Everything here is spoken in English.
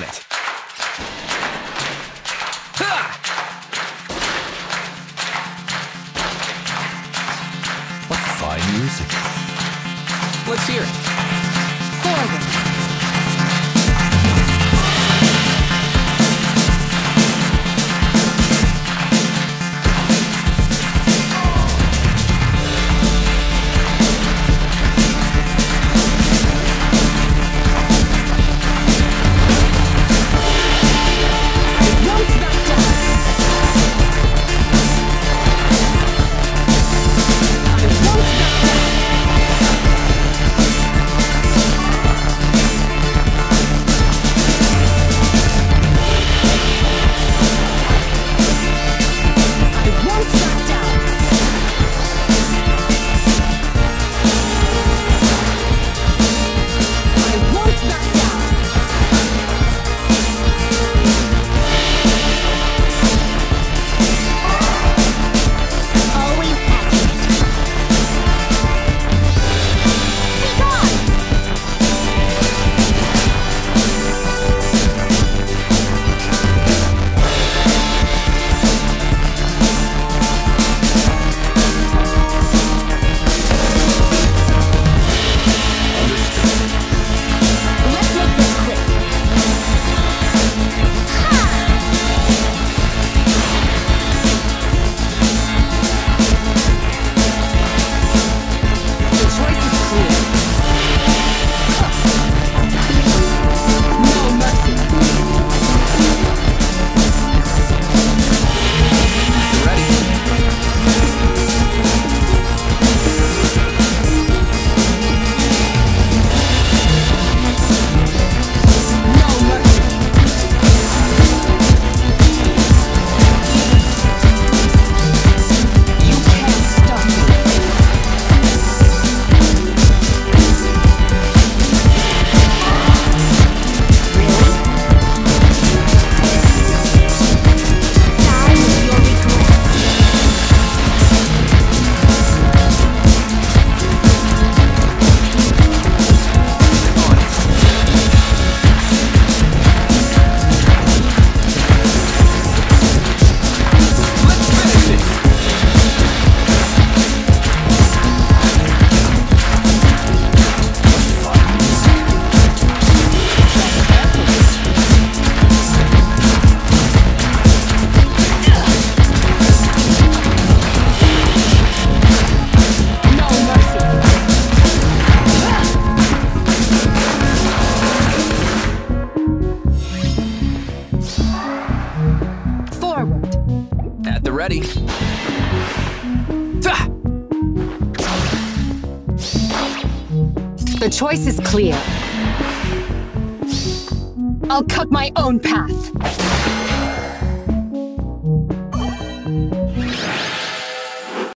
on it. What fine music. Let's hear it. Forward. ready. The choice is clear. I'll cut my own path.